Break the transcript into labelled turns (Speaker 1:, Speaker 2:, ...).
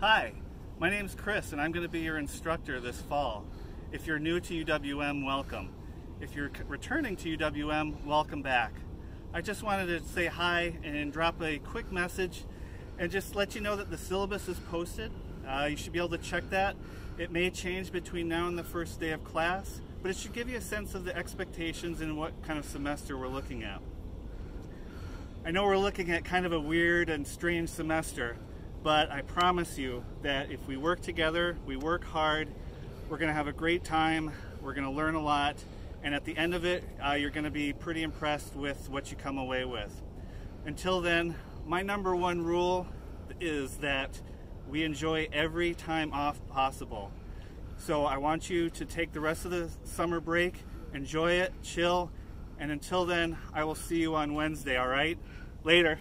Speaker 1: Hi, my name's Chris and I'm going to be your instructor this fall. If you're new to UWM, welcome. If you're returning to UWM, welcome back. I just wanted to say hi and drop a quick message and just let you know that the syllabus is posted. Uh, you should be able to check that. It may change between now and the first day of class, but it should give you a sense of the expectations and what kind of semester we're looking at. I know we're looking at kind of a weird and strange semester, but I promise you that if we work together, we work hard, we're going to have a great time, we're going to learn a lot, and at the end of it, uh, you're going to be pretty impressed with what you come away with. Until then, my number one rule is that we enjoy every time off possible. So I want you to take the rest of the summer break, enjoy it, chill, and until then, I will see you on Wednesday, all right? Later.